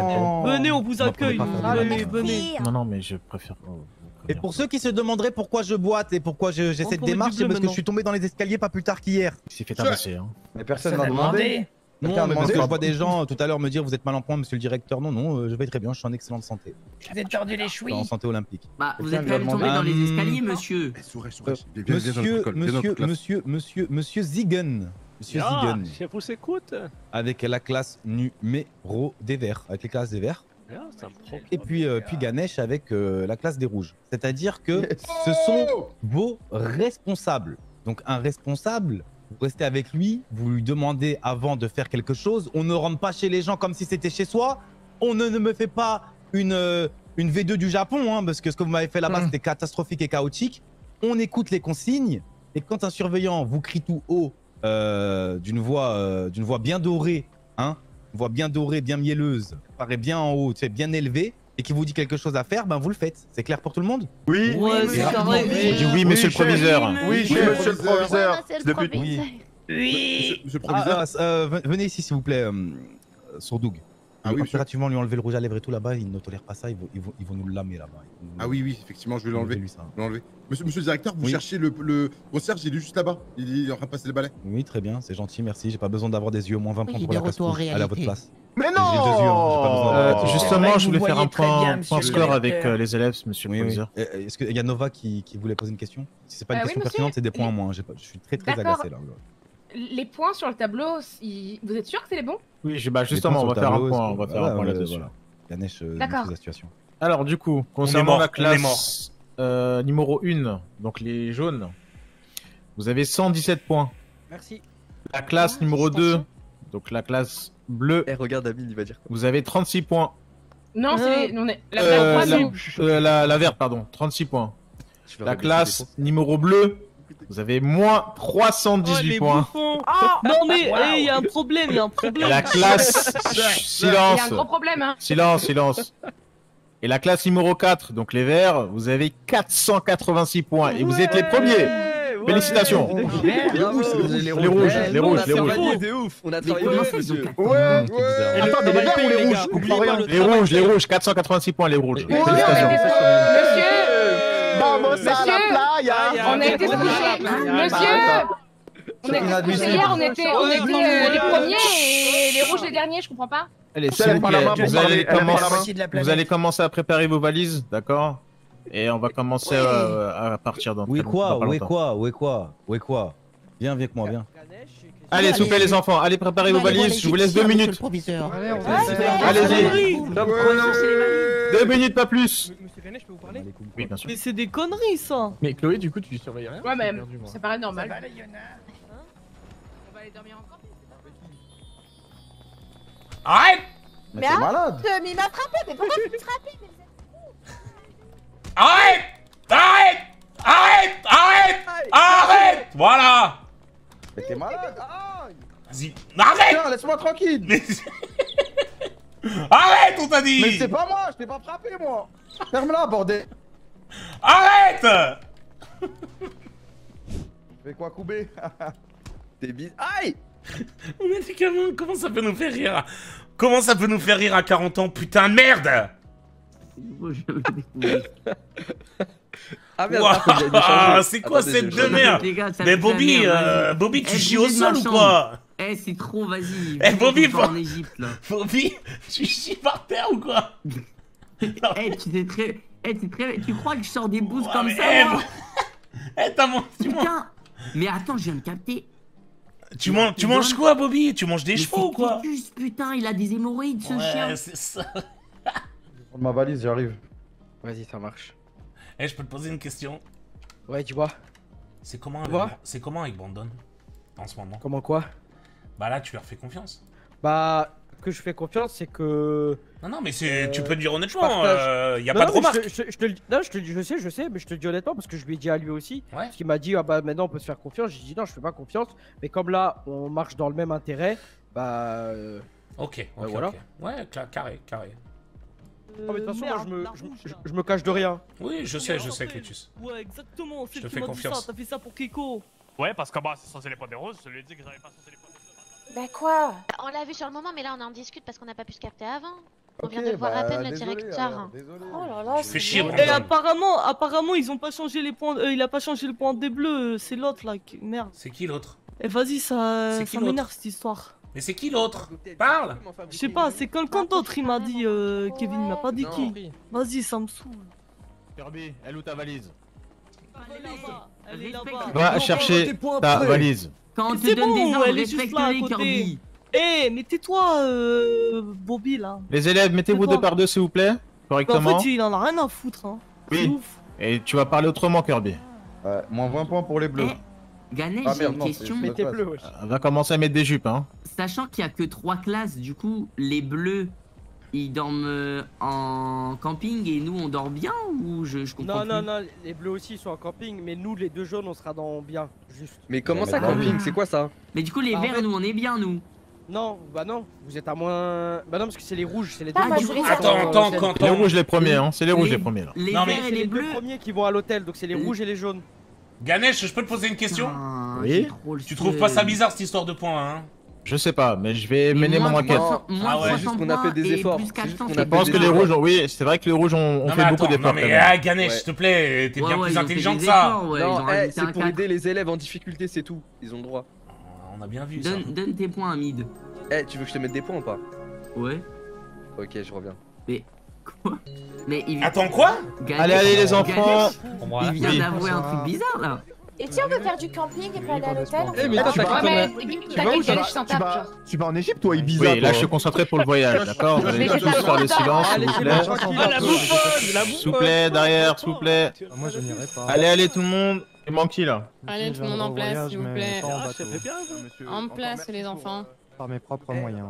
venez, on vous On va accueille. Venez, venez. Non, non, mais je préfère. vous Et prévenir. pour ceux qui se demanderaient pourquoi je boite et pourquoi je- j'ai On cette démarche, c'est parce que maintenant. je suis tombé dans les escaliers pas plus tard qu'hier. Il s'est fait tabasser. Hein. Mais personne Ça m'a a demandé. Non, mais parce que je vois des gens euh, tout à l'heure me dire vous êtes mal en point, monsieur le directeur. Non, non, euh, je vais très bien, je suis en excellente santé. Vous êtes tordu les Je suis en chouilles. santé olympique. Bah, vous êtes quand même tombé dans les Hum. escaliers, monsieur. Eh, Monsieur, monsieur, monsieur, monsieur, monsieur Ziegen. Monsieur Ah, Ziegen. chef, vous s'écoute Avec la classe numéro des verts. Avec les classes des verts. Ah. Et puis, euh, puis Ganesh avec euh, la classe des rouges. C'est-à-dire que ce sont vos responsables. Donc un responsable, vous restez avec lui, vous lui demandez avant de faire quelque chose. On ne rentre pas chez les gens comme si c'était chez soi. On ne, ne me fait pas une, euh, une V2 du Japon, hein, parce que ce que vous m'avez fait là-bas, Hmm. c'était catastrophique et chaotique. On écoute les consignes. Et quand un surveillant vous crie tout haut euh, d'une voix, euh, d'une voix bien dorée, hein, une voix bien dorée, bien mielleuse, paraît bien en haut, tu sais, bien élevée, et qui vous dit quelque chose à faire, ben vous le faites. C'est clair pour tout le monde Oui. C'est carré. On dit oui, monsieur le proviseur. Oui, Oui, monsieur le proviseur. proviseur. Monsieur monsieur le Ah, proviseur. ah, euh, ven- venez ici, s'il vous plaît, euh, euh, Sourdoug. Ah oui. Impérativement, lui enlever le rouge à lèvres et tout là-bas, il ne tolère pas ça, ils vont, ils vont, ils vont nous le lamer là-bas. Ils nous- Ah oui, oui, effectivement, je vais l'enlever. Monsieur, monsieur le directeur, vous Oui. cherchez le, le concierge, il est juste là-bas. Il est en train de passer le balai. Oui, très bien, c'est gentil, merci. J'ai pas besoin d'avoir des yeux au moins 20 points Oui, pour la. Allez à votre place. Mais J'ai deux yeux, hein, j'ai pas besoin non Euh, justement, vrai je voulais faire un bien, point, le score avec euh, les élèves, monsieur le Oui, proviseur. Euh, Est-ce qu'il y a Nova qui, qui voulait poser une question? Si c'est pas une Euh, oui, question pertinente, c'est des points en moins. Je suis très très agacé là. Les points sur le tableau, vous êtes sûr que c'est les bons Oui, je- bah, justement, on va faire un tableau, point, c'est- on va faire voilà, un point voilà, là-dessus. voilà. Ganesh euh, D'accord. maîtrise la situation. Alors, du coup, concernant mort, la classe euh, numéro 1, donc les jaunes, vous avez 117 points. Merci. La classe Ah, numéro 2, félicitations. donc la classe bleue, Eh, regarde, Amine, il va dire quoi? vous avez 36 points. Non, c'est les- on est la Euh, classe la, nous. euh, la, la verte, pardon, 36 points. Je vais La classe numéro bleue, vous avez moins Oh, 318 les points. bouffons. *laughs* Non mais, eh, il y a un problème, il y a un problème. La classe, Chut, Il y a un silence, gros problème, hein. silence, silence. Et la classe numéro 4, donc les verts, vous avez 486 points. Et vous êtes les premiers. Félicitations. Les rouges, les rouges, les rouges. de ouf. On a travaillé de ouf, Ouais, Et Attends, mais les verts ou les rouges rien. Les rouges, les rouges, 486 points, les rouges. Monsieur Félicitations. Vamos Monsieur On a été coucher Monsieur On a été hier, on était, on était euh, les premiers et les rouges les derniers, je comprends pas. Allez, Elle s'il vous plaît, vous allez, commencer, vous allez commencer à préparer vos valises, d'accord? Et on va commencer euh, à partir dans Oui quoi? Oui quoi? Oui quoi? Oui quoi? Viens avec moi, viens. Allez, s'il vous plaît, les enfants, allez préparer vos valises. Je vous laisse deux minutes. Allez-y. Deux minutes, pas plus. Je peux vous parler Oui, bien sûr. Mais c'est des conneries ça. Mais Chloé, du coup, tu surveilles rien Ouais, mais ça paraît normal. Bah, On va aller dormir encore Arrête! Mais arrête Mais il m'a frappé, mais pourquoi tu me frappes mais Arrête! Arrête! Arrête! Arrête! Arrête! Voilà! Mais t'es malade. Vas-y. Arrête! Laisse-moi tranquille. Mais... *laughs* Arrête, on t'a dit Mais c'est pas moi, je t'ai pas frappé moi. Ferme-la, bordel. Arrête Fais quoi, Koubé? *laughs* T'es bis... Aïe! Médicament, comment ça peut nous faire rire? Comment ça peut nous faire rire à 40 ans, putain de merde! Ah merde. C'est quoi Attendez, cette demeure? Les Mais Bobby, euh. Bobby, tu chies au sol ou chambre. quoi? Eh, c'est trop, vas-y. Eh, Bobby, faut... en Égypte, là. *laughs* Bobby, tu chies par terre ou quoi *laughs* Eh, tu sais très... Eh, tu, très... tu crois que je sors des bouses comme mais, ça, eh, moi *laughs* Eh, t'as mon... Putain Mais attends, je viens de capter. Tu, manges, tu manges quoi, Bobby? Tu manges des Mais chevaux ou quoi? putain, il a des hémorroïdes, ce chien. Ouais, c'est ça. Prends ma valise, j'arrive. Vas-y, ça marche. Eh, je peux te poser une question Ouais, tu vois. C'est comment, avec... c'est comment avec Brandon en ce moment? Comment quoi? Bah là, tu leur fais confiance. Bah, que je fais confiance, c'est que. Non, non, mais c'est, tu Euh, peux dire je honnêtement, partage. euh, y a Non, pas de je te- remarque. Je, je te le dis, non, je te le dis, je sais, je sais, mais je te le dis honnêtement parce que je lui ai dit à lui aussi. Parce qu'il m'a dit, ah bah maintenant on peut se faire confiance. J'ai dit non, je fais pas confiance. Mais comme là, on marche dans le même intérêt, bah. euh, Ok, bah, ok, voilà. ok. Ouais, carré, carré. Non, mais de toute façon, moi, je me, je, je- je me cache de rien. Oui, je sais, je sais, Cletus. Ouais, exactement, c'est te le qui fais m'a dit confiance. ça, t'as fait ça pour Kiko. Ouais, parce que bah, c'est censé les points des roses, je lui ai dit que j'avais pas censé les points des Bah quoi? On l'a vu sur le moment, mais là on en discute parce qu'on n'a pas pu se capter avant. On vient de le voir à peine le directeur. Oh là là, chier, Et Brandon. apparemment, apparemment, ils ont pas changé les points. euh, il a pas changé le point des bleus, c'est l'autre là. qui- Merde. C'est qui l'autre? Et vas-y, ça, C'est qui ça m'énerve cette histoire. Mais c'est qui l'autre? Parle Je sais pas, c'est quelqu'un d'autre, il m'a dit, euh, Kevin, il m'a pas dit Non. qui. Vas-y, ça me saoule. Kirby, elle est où ta valise? Elle est là-bas, elle est là-bas. Va chercher ta valise. Quand on te C'est donne bon, des ordres, respecte-les, côté. Kirby. Eh, mais tais-toi, euh, Bobby là. Les élèves, mettez-vous deux par deux, s'il vous plaît. En Correctement. fait, il en a rien à foutre. Hein. Oui. ouf. Et tu vas parler autrement, Kirby. Ouais, moins 20 points pour les bleus. Ganesh, Ah, j'ai une non, question. On va commencer à mettre des jupes, hein. Sachant qu'il y a que trois classes, du coup, les bleus, ils dorment euh, en camping et nous, on dort bien ou je, je comprends Non, non, plus non, les bleus aussi sont en camping, mais nous, les deux jaunes, on sera dans bien. Juste. Mais comment ça, Ah. camping? C'est quoi ça? Mais du coup, les Bah, en verts, fait- nous, on est bien, nous. Non, bah non, vous êtes à moins. Bah non, parce que c'est les rouges, c'est les Ah, deux bah, je Attends, attends, quand Les on... rouges les premiers, hein. C'est les rouges Les- les premiers là. Les Non, mais- verts et C'est les les deux bleus. premiers qui vont à l'hôtel, donc c'est les rouges et les jaunes. Ganesh, je peux te poser une question? Ah, Oui. Tu trouves pas ça bizarre cette histoire de points, hein? Je sais pas, mais je vais mener mon enquête. 300 moins Ah ouais. 300 Juste qu'on a fait points des efforts. plus C'est juste 400, qu'on a Je fait pense des que les efforts. rouges, ont- oui, c'est vrai que les rouges ont, fait beaucoup d'efforts. non mais ah, Ganesh, Ouais. s'il te plaît, t'es Ouais, bien ouais, plus intelligent que ça. Non, eh, c'est pour 4. aider les élèves en difficulté, c'est tout. Ils ont le droit. On a bien vu ça. Donne, tes points à mid. Eh, tu veux que je te mette des points ou pas? Ouais. Ok, je reviens. Mais quoi? Mais il Attends, quoi? Allez, allez, les enfants. Il vient d'avouer un truc bizarre là. Et si on veut faire du camping et pas aller à l'hôtel Eh, mais t'as tu vas en Égypte, toi, Ibiza Oui, là, je suis concentré pour le voyage, *laughs* d'accord Vous allez tous faire le silence, Allez, s'il vous plaît. bon, tranquille. La bouffonne, la S'il vous plaît, derrière, s'il vous plaît. Moi, je n'irai pas. Allez, allez, tout le monde. Il manque qui là? Allez, tout le monde en place, s'il vous plaît. En Ah, place, les enfants. par mes propres moyens.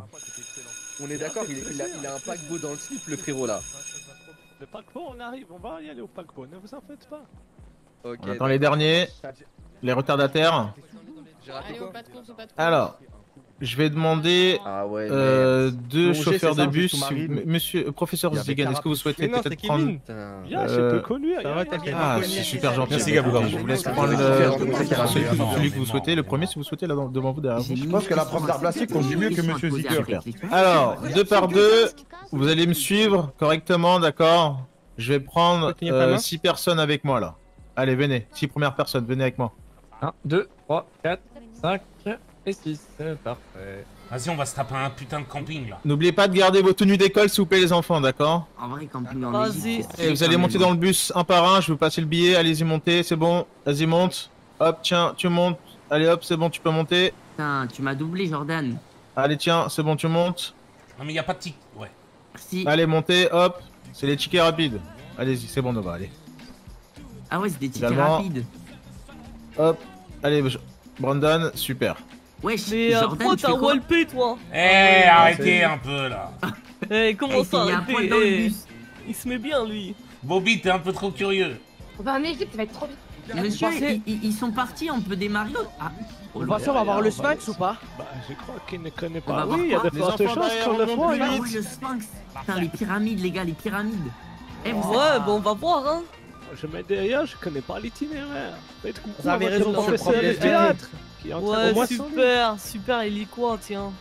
On est d'accord, il, il a, il a un paquebot dans le slip, le frérot là. Le paquebot, on arrive, on va y aller au paquebot, ne vous en faites pas. Ok. On attend les derniers. Les retardataires. J'ai raté Allez, au quoi pas de course, au pas de course. Alors, je vais demander euh, deux chauffeurs de bus. Monsieur, euh, professeur Zigan, est-ce que vous souhaitez peut-être prendre. Viens, je peux conduire. Ça va, t'inquiète. Ah, c'est super gentil. Merci. Je vous laisse prendre celui que vous souhaitez, le premier si vous souhaitez là devant vous derrière vous. Je pense que la prof d'art plastique conduit mieux que Monsieur Zicker. Alors, deux par deux, vous allez me suivre correctement, d'accord? Je vais prendre main 6 personnes avec moi là. Allez, venez, 6 premières personnes, venez avec moi. 1, 2, 3, 4, 5 et 6. Parfait. Vas-y, on va se taper un putain de camping là. N'oubliez pas de garder vos tenues d'école, s'il vous plaît, les enfants, d'accord En vrai, camping en Vas-y. Et vous stylé allez monter dans le bus un par un, je vais vous passer le billet, allez-y montez, c'est bon, vas-y monte. Hop, tiens, tu montes. Allez hop, c'est bon, tu peux monter. Putain, tu m'as doublé, Jordan. Allez, tiens, c'est bon, tu montes. Non, mais y a pas de tic. Ouais. Merci. Allez, montez, hop. C'est les tickets rapides. Allez-y, c'est bon, Nova, allez. Ah ouais, c'est des tickets Également. rapides. Hop. Allez, Brandon, super. Wesh, Mais euh, Jordan, pourquoi tu fais t'as quoi toi Eh, arrêtez un peu là. *laughs* Eh, comment Eh, ça il y a un arrêtez poil dans le Eh, bus. Il se met bien lui. Bobby, t'es un peu trop curieux. On va en Égypte, ça va être trop bien. Monsieur, ils, ils- ils sont partis, on peut démarrer Ah. On va on va voir le Sphinx ou pas Bah, je crois qu'il ne connaît On va pas. voir Oui, il y a quoi de Les fortes enfants chances derrière, qu'on le Ah oui. oui, le sphinx Putain, les pyramides, les gars, les pyramides Eh, vous Ouais, bon, on va voir hein. Je mets derrière, je connais pas l'itinéraire. Faites coucou Vous avez raison, professeur de théâtre qui est en train de Ouais, super, super, il est quoi, tiens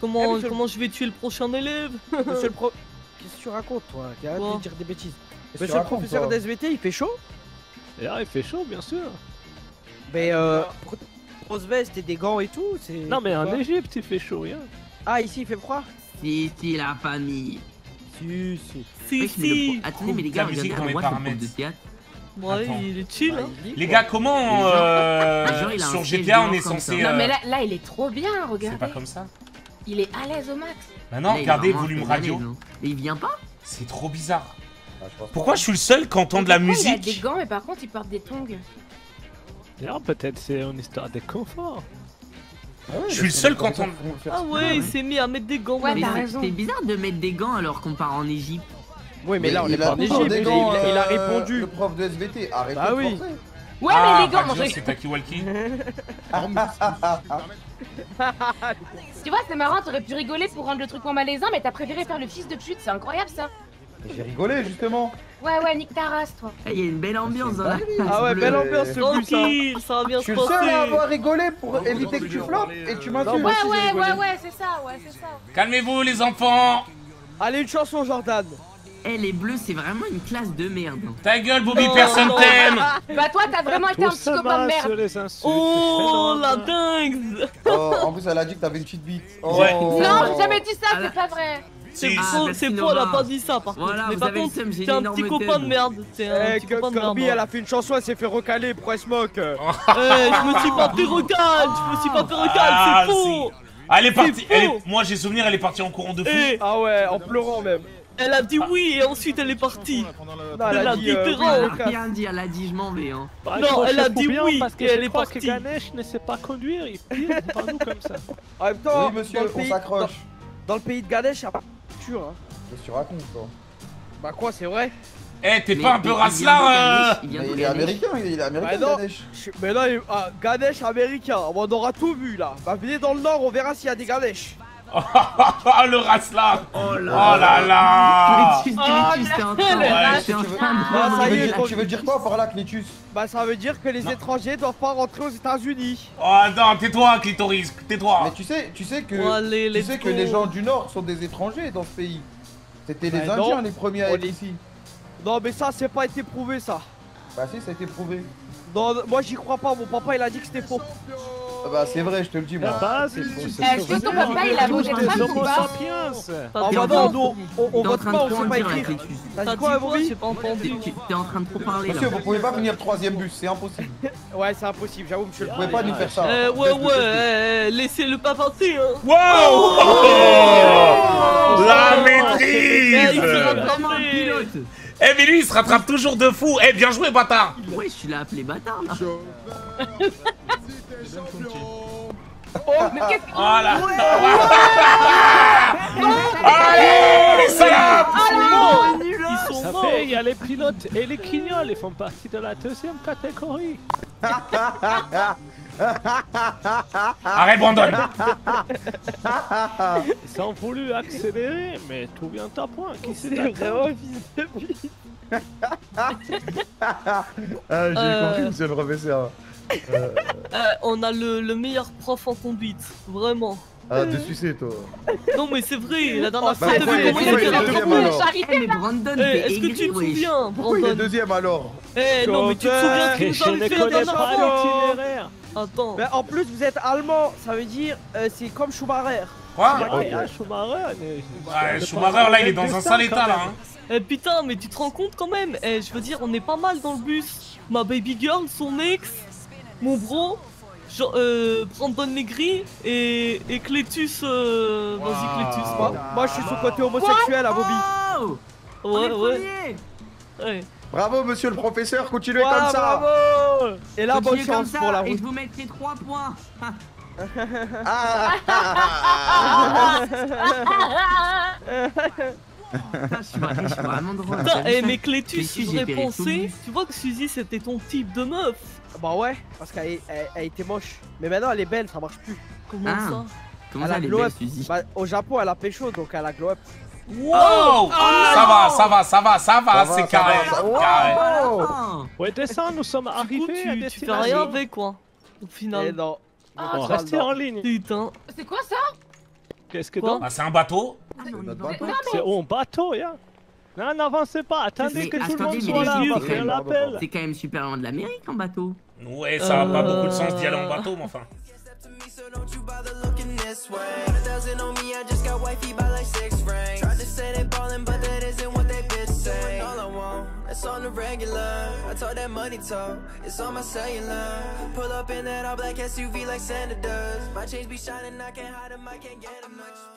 Comment, Eh, comment je vais tuer le prochain élève *laughs* Monsieur le pro. Qu'est-ce que tu racontes, toi Arrête de dire des bêtises. que Monsieur le racontes, professeur d'SVT, il fait chaud Et là, il fait chaud, bien sûr. Mais euh. Grosse veste et des gants et tout, c'est. Non, mais en Égypte, il fait chaud, rien. Ah, ici il fait froid Si, si, la famille Si, si. Attendez, mais les gars, regardez le prof paramètres. de théâtre. Ouais, Attends. il est chill hein. Les gars, comment euh, Mais genre, il a un sur GTA on est comme censé. Non, mais euh, là, là, il est trop bien, C'est regardez. pas comme ça. Il est à l'aise au max. Maintenant, Là, il regardez volume radio. hein. Et il vient pas C'est trop bizarre. Ah, je pense Pourquoi je suis le seul qui entend de la Pourquoi Il a des musique gants, mais par contre, il porte des tongs. D'ailleurs, peut-être c'est une histoire de confort. Je suis le seul qui entend. Ah ouais, il s'est mis à mettre des gants. Ouais, Mais t'as c'est- raison. c'est bizarre de mettre des gants alors qu'on part en Égypte. Oui, mais là on est pas en Égypte, il, il a euh, répondu. Le prof de SVT, arrêtez Bah de oui. forcer. Ouais, ah, mais les gants, je- c'est Taki Walkie. *laughs* Tu vois, c'est marrant, t'aurais pu rigoler pour rendre le truc moins malaisant, mais t'as préféré faire le fils de pute, c'est incroyable ça. J'ai rigolé justement. Ouais, ouais, nique ta race, toi. Eh, Il y a une belle ambiance dans la Ah ouais, belle ambiance ce bus. Tranquille, ça va bien Je se suis le seul à avoir rigolé pour éviter que tu floppes et tu Non, m'insultes. Ouais, j'ai ouais, ouais, ouais, c'est ça, ouais, c'est ça. Calmez-vous, les enfants. Allez, une chanson, Jordan. Eh, les bleus, c'est vraiment une classe de merde. Ta gueule, Bobby, Non, personne t'aime. *laughs* Bah, toi, t'as vraiment été un se psychopathe de merde. Oh, c'est la dingue Oh, en plus, elle a dit que t'avais une petite bite. Oh. Ouais. Non, j'ai jamais dit ça, Ah, c'est pas vrai. C'est Si. Ah, faux, c'est faux, elle a pas dit ça par contre. Voilà, mais par contre, t'es un une petit copain de merde. T'es un Eh, petit copain de Kirby, merde. elle a fait une chanson, elle s'est fait recaler, pourquoi elle se moque *laughs* Eh, je me suis pas fait recal, je me suis pas fait recal, Ah, c'est faux. Elle est partie. elle est- Moi, j'ai souvenir, elle est partie en courant de fou. Eh, Ah ouais, en pleurant même. Elle a dit oui et ensuite elle est partie. Non, elle Elle a a dit, dit euh, rien dit, elle a dit je m'en vais. Hein. Bah, Non, elle a dit oui, parce que et elle je est crois partie. que Ganesh ne sait pas conduire, il tire devant *laughs* nous comme ça. En même temps, Oui, monsieur, dans le on pays, s'accroche. dans, dans le pays de Ganesh, y'a pas de culture, hein. Qu'est-ce que tu racontes, toi? Bah quoi, c'est vrai Eh, t'es pas un peu racelard euh Ganesh, il est américain, il est Bah américain, Ganesh. je- mais là, il- ah, Ganesh américain, on aura tout vu là. Bah venez dans le nord, on verra s'il y a des Ganesh. Oh, le racelard. Oh Oh là là Oh, Clitus, t'es en le train Ah, ça y est, Tu veux dire quoi par là, Clitus Bah ça veut dire que les étrangers doivent pas rentrer aux États-Unis. Oh non, tais-toi, clitoris, tais-toi. Mais tu sais, tu sais que, allez, tu sais que les gens du Nord sont des étrangers dans ce pays. C'était les Bah. Indiens les premiers à être ici. Non mais ça, c'est pas été prouvé ça. Bah si, ça a été prouvé. Non, moi j'y crois pas, mon papa il a dit que c'était faux. Ah Bah c'est vrai, je te le dis moi. base, c'est Est-ce que ton papa, il a voté Trump ou pas Ah bah nous, on, on en vote pas, on sait en pas écrire. T'as quoi, Bobby T'es en train de trop parler là. Monsieur, vous pouvez pas venir troisième bus, c'est impossible. Ouais, c'est impossible, j'avoue, monsieur le Vous pouvez pas nous faire ça. Eh ouais ouais, eh, eh, laissez le pas passer hein. Wow Oh, La Eh, il maîtrise s'est Vraiment un rattrapé. pilote. Eh mais lui il se rattrape toujours de fou. Eh bien joué bâtard. Ouais, je l'ai appelé bâtard là. Oh, mais qu'est-ce que... Voilà Allez les salopes. Ils sont morts. il y a les pilotes et les quignols, ils font partie de la deuxième catégorie. *laughs* *laughs* Arrête, Brandon *laughs* Ils ont voulu accélérer, mais tout vient à point. Qui c'est vraiment fils de pute. *laughs* Ah, j'ai Euh. compris, monsieur le professeur. Euh, Euh, on a le, le meilleur prof en conduite, vraiment. ah, de sucer, toi. Non mais c'est vrai, la dernière Bah, fois t'as vu Eh, mais Brandon, t'es Est-ce que tu te souviens, Pourquoi il est Brandon deuxième alors Eh non mais tu te souviens ce Je nous ne fait la dernière fois l'itinéraire. Attends. Mais en plus, vous êtes allemand, ça veut dire euh, c'est comme Schumacher. Quoi Ouais, ah, Schumacher, mais- Ouais, Schumacher, là, il est dans un sale état, là. hein. Eh putain, mais tu te rends compte quand même Eh, je veux dire, on est pas mal dans le bus. Ma baby girl, son ex, mon bro, Jean- euh, Brandon Maigri et, et Clétus. Euh... Vas-y, Clétus. Moi, moi, je suis sous côté homosexuel à Bobby. Ouais, ouais. ouais. Bravo, monsieur le professeur, continuez comme ça. bravo Et là, bonne chance ça, pour la Et route. je vous mettrai 3 points. Ah. Ah, ah, Putain, je suis vra- je suis vraiment drôle. Putain, eh, mais Clétus, Clétus, j'aurais pensé. Tu vois que Suzy, c'était ton type de meuf. Bah ouais, parce qu'elle est- elle, elle était moche. Mais maintenant, elle est belle, ça marche plus. Comment Ah. ça Comment Elle ça, a glow up. Suzy Bah, au Japon, elle a pécho, donc elle a glow up. Wow Ça va, ça va, ça va, ça va, c'est carré. Ah. Ouais, descends, nous sommes arrivés à tu, tu fais rien avec quoi Au Et final. non. Bon, restez en ligne. Putain. C'est quoi ça? Qu'est-ce que donc Ah, c'est un bateau? Ah. C'est un bateau, ya Non, n'avancez pas, attendez que tout le monde soit là, quand même-. C'est quand même super loin de l'Amérique en bateau. Ouais, ça a pas Euh. beaucoup de sens d'y aller en bateau, mais enfin. To me, so don't you bother looking this way. A thousand on me, I just got wifey by like six rings. Tried to say they ballin', but that isn't what they bitch say. Doing All I want, it's on the regular. I told that money talk, it's on my cellular. Pull up in that all black SUV like Santa does. My chains be shining, I can't hide them, I can't get enough.